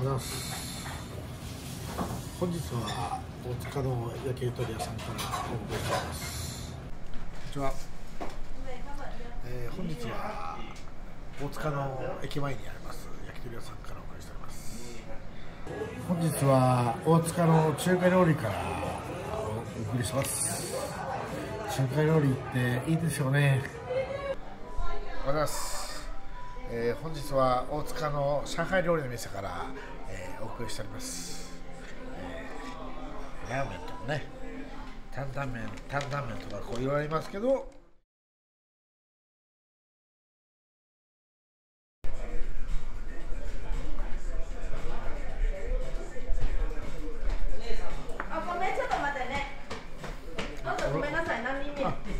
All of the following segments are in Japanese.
ございます本日は大塚の焼き鳥屋さんからお送りしております。こんにちは、えー本日は大塚の駅前にあります焼き鳥屋さんからお送りしております。本日は大塚の中華料理からお送りします。中華料理っていいですよね。おはようございます、えー本日は大塚の上海料理の店から、えーお送りしております、えーラーメンとかね担々麺担々麺とかこういろいろありますけどあ、ごめん、ちょっと待ってね。どうぞ、ごめんなさい、何人目？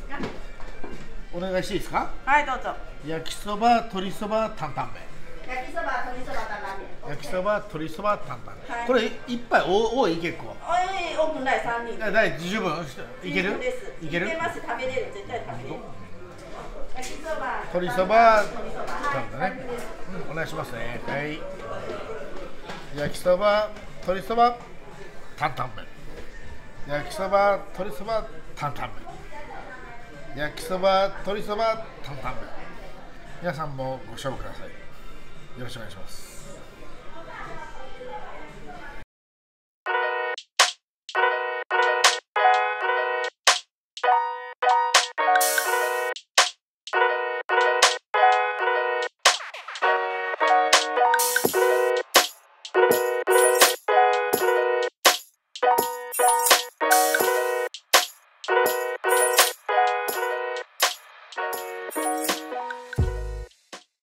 お願いしていいですか？はい、どうぞ。焼きそば鶏そば担々麺。焼きそば、鶏そば、担々麺。焼きそば鶏そば担々麺、はい。これ一杯多多い結構。多くない、三人。だだい十分。いける？いける？いけます、食べれる、絶対食べれる。焼きそば。鶏そば担々ね。うんお願いしますね。はい。焼きそば鶏そば担々麺。焼きそば鶏そば担々麺焼きそば鶏そば担々麺。皆さんもご勝負ください。よろしくお願いします。